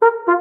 Bye.